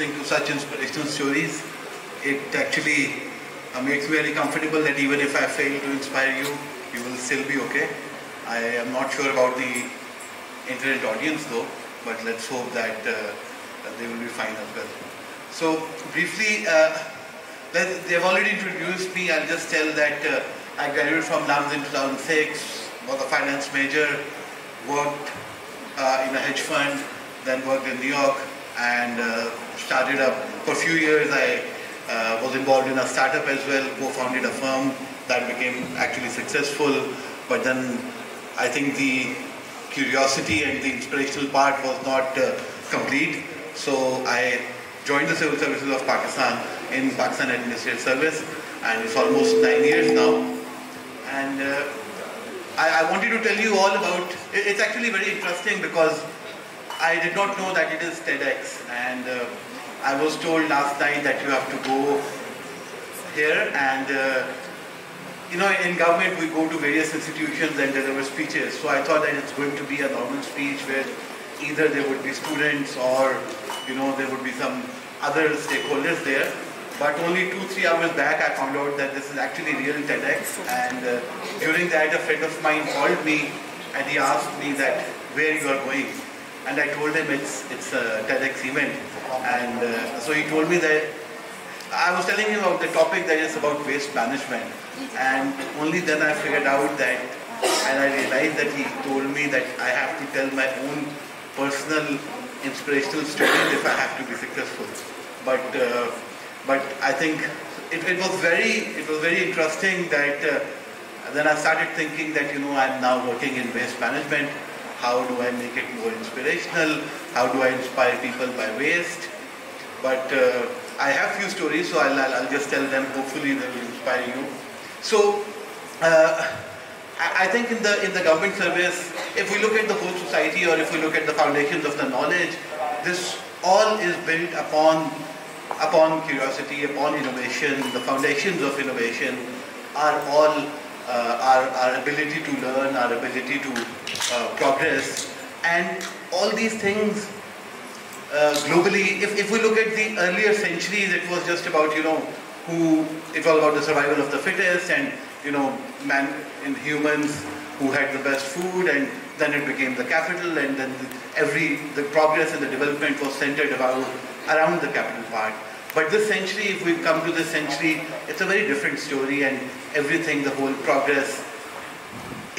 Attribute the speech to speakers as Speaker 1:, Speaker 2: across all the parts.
Speaker 1: listening to such inspirational stories. It actually uh, makes me very comfortable that even if I fail to inspire you, you will still be okay. I am not sure about the internet audience though, but let's hope that, uh, they will be fine as well. So briefly, uh, they've already introduced me. I'll just tell that uh, I graduated from LUMS in 2006, was a finance major, worked uh, in a hedge fund, then worked in New York, and uh, started up for a few years. I uh, was involved in a startup as well, co-founded a firm that became actually successful. But then I think the curiosity and the inspirational part was not uh, complete. So I joined the civil services of Pakistan in Pakistan Administrative Service, and it's almost nine years now. And uh, I, I, wanted to tell you all about. It's actually very interesting because I did not know that it is TEDx, and uh, I was told last night that you have to go here and. Uh, you know, in government we go to various institutions and deliver speeches. So I thought that it's going to be a normal speech where either there would be students or, you know, there would be some other stakeholders there. But only two, three hours back I found out that this is actually real TEDx. And uh, during that a friend of mine called me and he asked me that where you are going. And I told him it's, it's a TEDx event. And uh, so he told me that I was telling him about the topic that is about waste management. And only then I figured out that, and I realized that he told me that I have to tell my own personal inspirational stories if I have to be successful. But uh, but I think it, it, was very it was very interesting that uh, then I started thinking that you know I'm now working in waste management. How do I make it more inspirational? How do I inspire people by waste? But uh, I have few stories, so I'll, I'll, just tell them. Hopefully, they will inspire you. So, uh, I, I think in the in the government service, if we look at the whole society, or if we look at the foundations of the knowledge, this all is built upon upon curiosity, upon innovation. The foundations of innovation are all uh, our, our ability to learn, our ability to uh, progress, and all these things uh, globally, if, if we look at the earlier centuries, it was just about, you know, who, it was about the survival of the fittest and, you know, man in humans who had the best food and then it became the capital and then every, the progress and the development was centered about, around the capital part. But this century, if we come to this century, it's a very different story and everything, the whole progress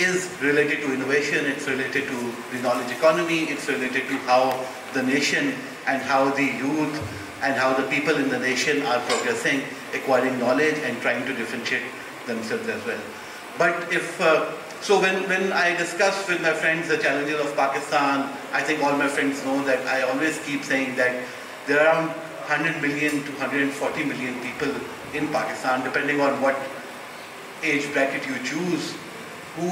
Speaker 1: is related to innovation, it's related to the knowledge economy, it's related to how the nation and how the youth and how the people in the nation are progressing, acquiring knowledge and trying to differentiate themselves as well. But if, uh, so when, when I discuss with my friends the challenges of Pakistan, I think all my friends know that I always keep saying that there are around 100 million to 140 million people in Pakistan, depending on what age bracket you choose, who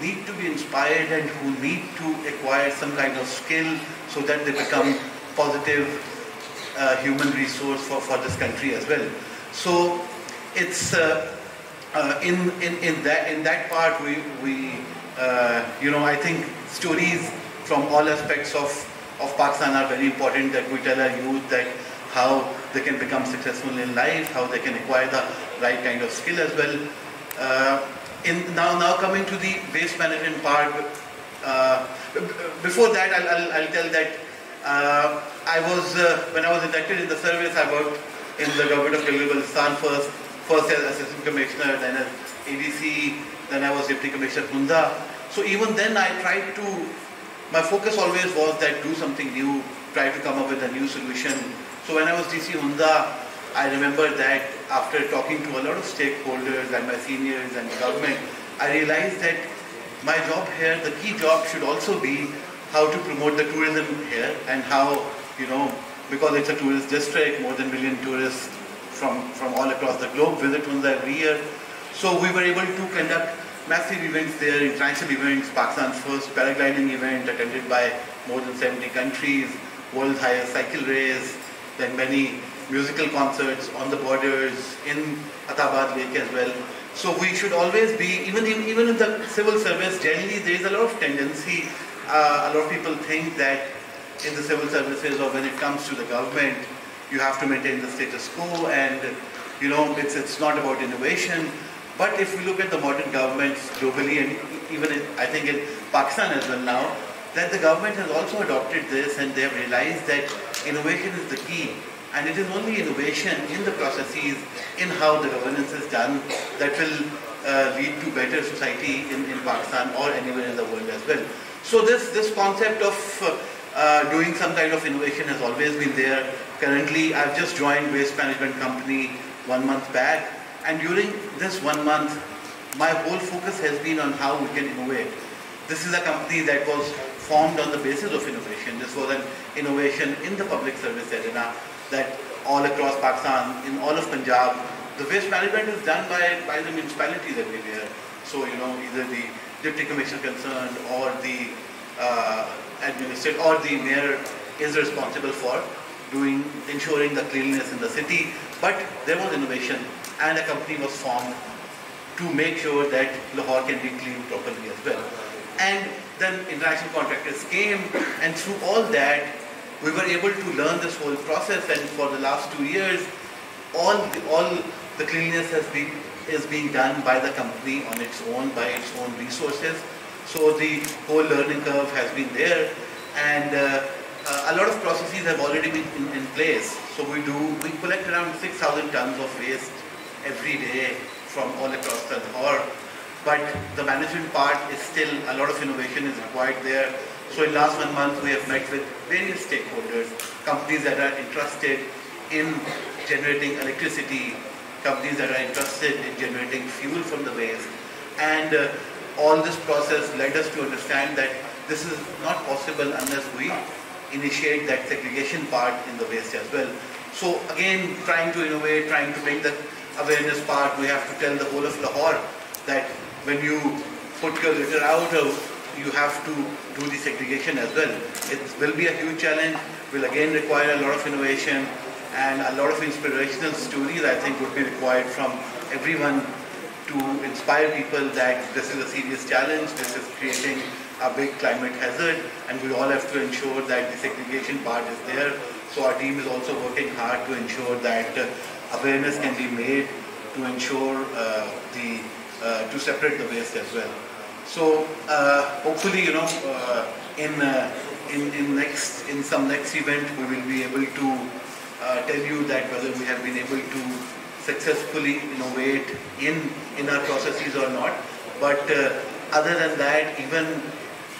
Speaker 1: need to be inspired and who need to acquire some kind of skill so that they become positive uh, human resource for, for this country as well. So it's uh, uh, in, in, in that in that part we, we uh, you know I think stories from all aspects of, of Pakistan are very important that we tell our youth that how they can become successful in life, how they can acquire the right kind of skill as well. In now now coming to the waste management part, uh, before that I'll, I'll, I'll tell that uh, I was uh, when I was inducted in the service I worked in the government of Gilgit-Baltistan first first as assistant commissioner then as ADC then I was deputy commissioner so even then I tried to my focus always was that do something new try to come up with a new solution. So when I was DC Hunza I remember that after talking to a lot of stakeholders and my seniors and the government, I realized that my job here, the key job should also be how to promote the tourism here and how, you know, because it's a tourist district, more than a million tourists from, from all across the globe visit Hunza every year. So we were able to conduct massive events there, international events, Pakistan's first paragliding event attended by more than 70 countries, world's highest cycle race, then many musical concerts on the borders, in Atabad Lake as well. So we should always be, even in, even in the civil service, generally there is a lot of tendency, uh, a lot of people think that in the civil services or when it comes to the government, you have to maintain the status quo and you know it's, it's not about innovation. But if we look at the modern governments globally and even in, I think in Pakistan as well now, that the government has also adopted this and they have realized that innovation is the key and it is only innovation in the processes, in how the governance is done, that will uh, lead to better society in, in Pakistan or anywhere in the world as well. So this, this concept of uh, uh, doing some kind of innovation has always been there. Currently, I've just joined waste management company one month back, and during this one month, my whole focus has been on how we can innovate. This is a company that was formed on the basis of innovation. This was an innovation in the public service arena that all across Pakistan, in all of Punjab, the waste management is done by, by the municipalities everywhere. So, you know, either the deputy commissioner concerned or the uh, administrator or the mayor is responsible for doing, ensuring the cleanliness in the city. But there was innovation and a company was formed to make sure that Lahore can be cleaned properly as well. And then international contractors came and through all that we were able to learn this whole process and for the last two years all the, all the cleanliness has been is being done by the company on its own by its own resources. So the whole learning curve has been there and uh, uh, a lot of processes have already been in, in place. So we do we collect around 6000 tons of waste every day from all across the Lahore. But the management part is still a lot of innovation is required there so in last one month, we have met with various stakeholders, companies that are interested in generating electricity, companies that are interested in generating fuel from the waste. And uh, all this process led us to understand that this is not possible unless we initiate that segregation part in the waste as well. So again, trying to innovate, trying to make the awareness part, we have to tell the whole of Lahore that when you put your litter out of you have to do the segregation as well. It will be a huge challenge, will again require a lot of innovation and a lot of inspirational stories I think would be required from everyone to inspire people that this is a serious challenge, this is creating a big climate hazard and we all have to ensure that the segregation part is there. So our team is also working hard to ensure that uh, awareness can be made to ensure uh, the uh, to separate the waste as well. So uh, hopefully, you know, uh, in, uh, in in next in some next event, we will be able to uh, tell you that whether we have been able to successfully innovate in in our processes or not. But uh, other than that, even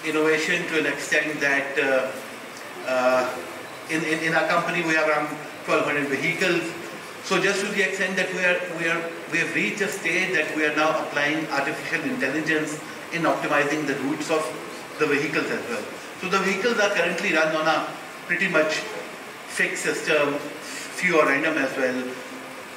Speaker 1: innovation to an extent that uh, in, in in our company we have around 1,200 vehicles. So just to the extent that we are we are we have reached a stage that we are now applying artificial intelligence in optimizing the routes of the vehicles as well. So the vehicles are currently run on a pretty much fixed system, few are random as well.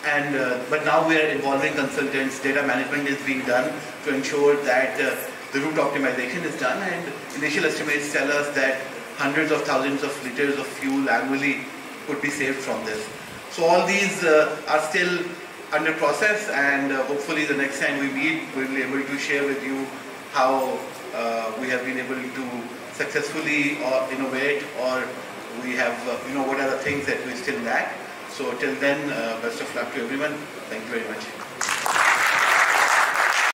Speaker 1: And uh, but now we are involving consultants. Data management is being done to ensure that uh, the route optimization is done. And initial estimates tell us that hundreds of thousands of liters of fuel annually could be saved from this. So all these uh, are still under process, and uh, hopefully the next time we meet, we'll be able to share with you how uh, we have been able to successfully or innovate or we have, uh, you know, what are the things that we still lack. So till then, uh, best of luck to everyone. Thank you very much.